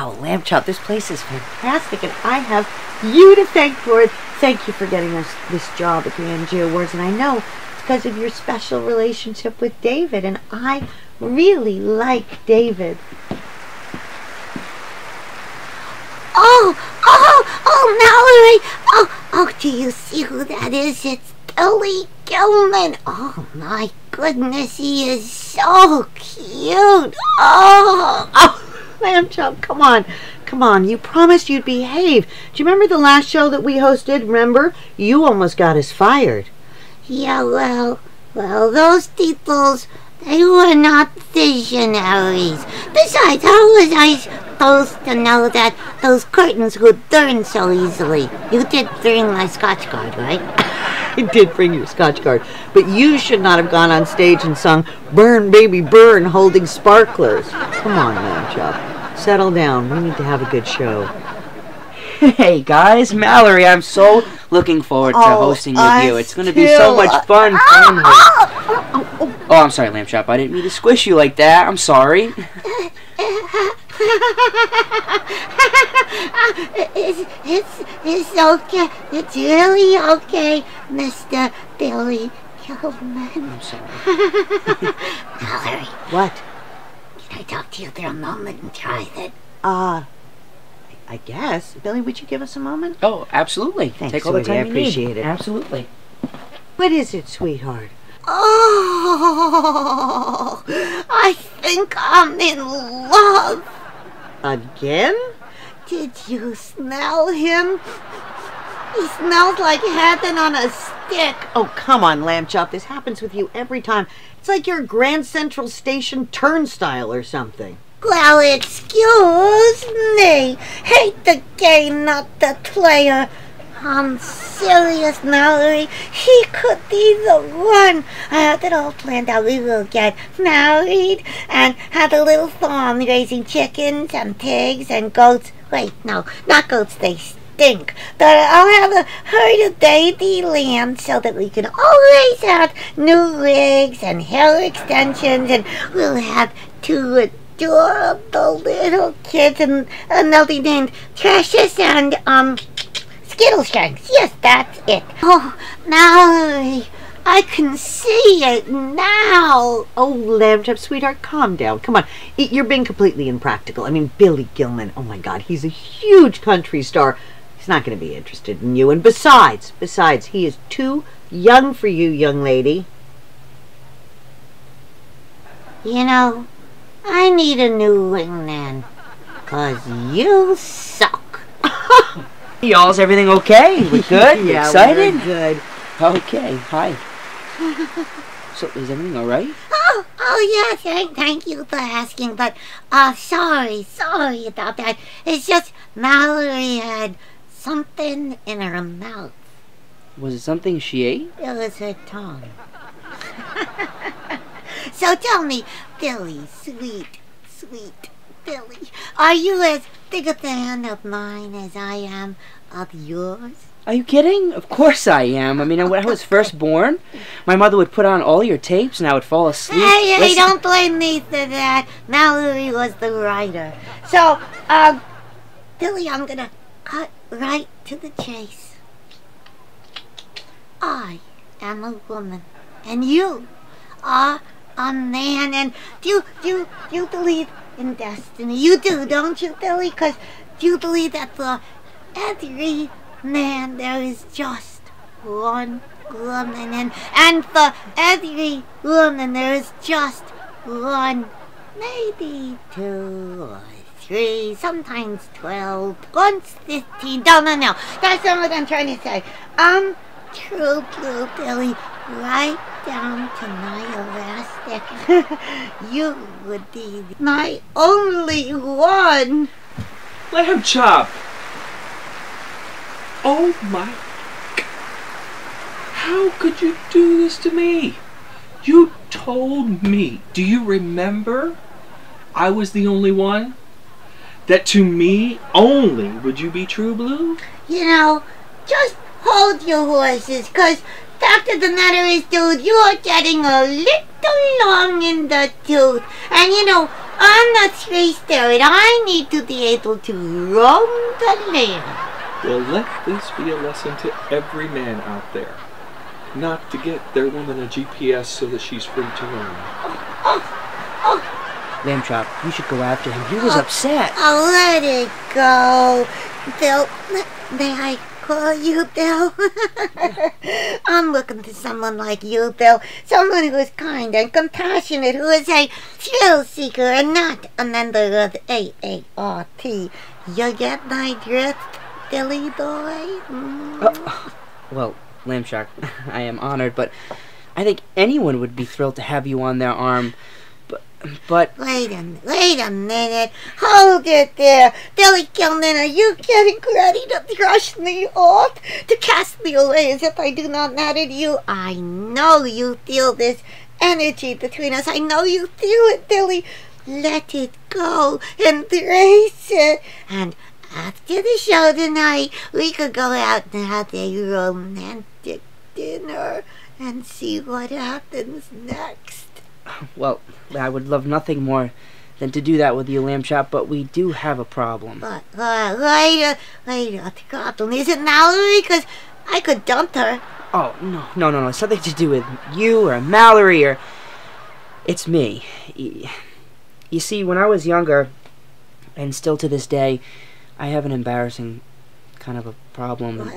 Wow, Lamb Chop, this place is fantastic, and I have you to thank for it. Thank you for getting us this job at the AMG Awards, and I know it's because of your special relationship with David, and I really like David. Oh, oh, oh, Mallory! Oh, oh, do you see who that is? It's Billy Gilman. Oh, my goodness, he is so cute. Oh, oh, Lamb Chop, come on. Come on, you promised you'd behave. Do you remember the last show that we hosted? Remember? You almost got us fired. Yeah, well, well, those people's they were not visionaries. Besides, how was I supposed to know that those curtains would turn so easily? You did bring my Scotchgard, right? I did bring your Scotchgard, but you should not have gone on stage and sung Burn Baby Burn holding sparklers. Come on, man, Chop. Settle down. We need to have a good show. Hey guys, Mallory, I'm so looking forward to Oh, hosting with I you. It's going to be so much fun. Ah! finally. Oh, oh. oh, I'm sorry, Lamb Chop. I didn't mean to squish you like that. I'm sorry. It's, it's, it's okay. It's really okay, Mr. Billy Gilman. I'm sorry. Mallory, What? can I talk to you for a moment and try that? Uh, I guess. Billy, would you give us a moment? Oh, absolutely. Thanks, Take all the sweetie. I time you need. appreciate it. Absolutely. What is it, sweetheart? Oh, I think I'm in love. Again? Did you smell him? He smells like heaven on a stick. Oh, come on, Lamb Chop. This happens with you every time. It's like your Grand Central Station turnstile or something. Well, excuse me. Hate the game, not the player. I'm serious, Mallory. He could be the one. I have it all planned out. We will get married and have a little farm raising chickens and pigs and goats. Wait, no, not goats. They stink. But I'll have a herd of baby lambs so that we can always have new wigs and hair extensions, and we'll have two adorable little kids, and, and they'll be named Precious and um Skittle Shanks. Yes, that's it. Oh, Mallory, I can see it now. Oh, Lamb Chop, sweetheart, calm down. Come on. You're being completely impractical. I mean, Billy Gilman, oh my God, he's a huge country star. He's not going to be interested in you. And besides, besides, he is too young for you, young lady. You know, I need a new wingman. Cause you suck. Y'all's everything okay? We good? Yeah, excited? we're good. Okay. Hi. so, is everything all right? Oh, oh yeah, thank, thank you for asking, but uh, sorry, sorry about that. It's just Mallory had something in her mouth. Was it something she ate? It was her tongue. so tell me, Billy, sweet, sweet Billy, are you as big a fan of mine as I am of yours? Are you kidding? Of course I am. I mean, when I was first born, my mother would put on all your tapes and I would fall asleep. Hey, hey, don't blame me for that. Mallory was the writer. So, um, Billy, I'm gonna cut right to the chase. I am a woman, and you are a man. And do you, do you, do you believe in destiny? You do, don't you, Billy? Because do you believe that for every man there is just one woman, and and for every woman there is just one, maybe two or three, sometimes twelve, once fifteen. No, no, no. That's not what I'm trying to say. Um, true blue Billy, right down to my elastic. you would be my only one. Lamb chop! Oh my. How could you do this to me? You told me. Do you remember? I was the only one? That to me only would you be true blue? You know, just hold your horses, cause fact of the matter is, dude, you are getting a little long in the tooth. And you know, I'm not space steering. I need to be able to roam the land. Well, let this be a lesson to every man out there. Not to get their woman a GPS so that she's free to roam. Lamb Chop, you should go after him. He was oh, upset. Oh, let it go. Bill, may I call you Bill? I'm looking for someone like you, Bill. Someone who is kind and compassionate, who is a thrill seeker and not a member of AARP. You get my drift, Billy boy? Mm. Well, Lamb Chop, I am honored, but I think anyone would be thrilled to have you on their arm. But, Wait a wait a minute. Hold it there. Billy Gilman, are you getting ready to thrust me off? To cast me away as if I do not matter to you? I know you feel this energy between us. I know you feel it, Billy. Let it go. Embrace it. And after the show tonight, we could go out and have a romantic dinner and see what happens next. Well, I would love nothing more than to do that with you, Lamb Chop. But we do have a problem. But, uh, later, later, the problem isn't Mallory, because I could dump her. Oh no, no, no, no! It's nothing to do with you or Mallory or. It's me. You see, when I was younger, and still to this day, I have an embarrassing kind of a problem. And,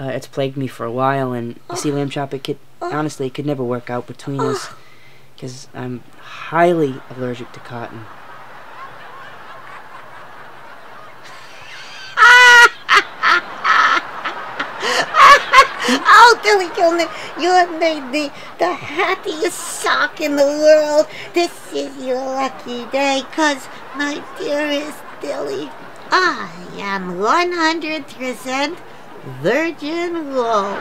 uh, it's plagued me for a while, and you see, Lamb Chop, it could honestly, it could never work out between us, because I'm highly allergic to cotton. Oh, Billy Gilman, you have made me the happiest sock in the world. This is your lucky day, 'cause my dearest Billy, I am 100% virgin wool.